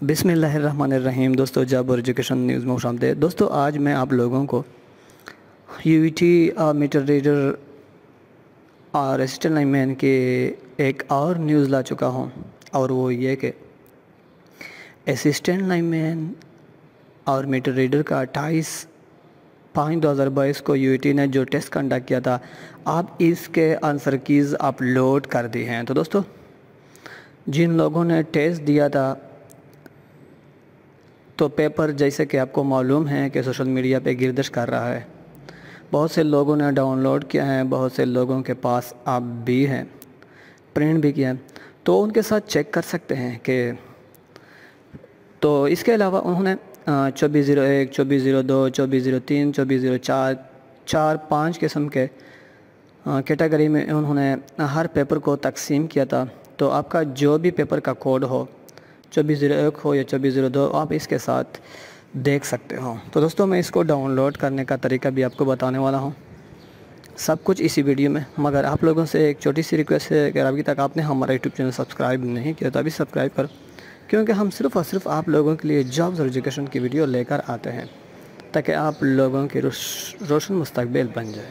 बिसमीम दोस्तों, जब और एजुकेशन न्यूज़ में खुश दोस्तों, आज मैं आप लोगों को यू टी मीटर रीडर और असिस्टेंट लाइनमैन के एक और न्यूज़ ला चुका हूँ। और वो ये कि असिस्टेंट लाइनमैन और मीटर रीडर का अट्ठाईस पाँच दो हज़ार बाईस को यू ने जो टेस्ट कंडक्ट किया था, आप इसके आंसर कीज़ अपलोड कर दी हैं। तो दोस्तों, जिन लोगों ने टेस्ट दिया था तो पेपर जैसे कि आपको मालूम है कि सोशल मीडिया पे गिरदश कर रहा है। बहुत से लोगों ने डाउनलोड किया है, बहुत से लोगों के पास आप भी हैं, प्रिंट भी किया है तो उनके साथ चेक कर सकते हैं कि तो इसके अलावा उन्होंने चौबीस ज़ीरो एक, चौबीस ज़ीरो दो, चौबीस ज़ीरो तीन, चौबीस ज़ीरो चार चार पाँच किस्म के कैटेगरी में उन्होंने हर पेपर को तकसीम किया था। तो आपका जो भी पेपर का कोड हो चौबीस ज़ीरो एक हो या चौबीस ज़ीरो दो आप इसके साथ देख सकते हो। तो दोस्तों, मैं इसको डाउनलोड करने का तरीका भी आपको बताने वाला हूँ। सब कुछ इसी वीडियो में, मगर आप लोगों से एक छोटी सी रिक्वेस्ट है कि अभी तक आपने हमारा यूट्यूब चैनल सब्सक्राइब नहीं किया तो अभी सब्सक्राइब करो, क्योंकि हम सिर्फ़ और सिर्फ़ आप लोगों के लिए जॉब्स और एजुकेशन की वीडियो लेकर आते हैं, ताकि आप लोगों की रोशन मुस्तबिल बन जाए।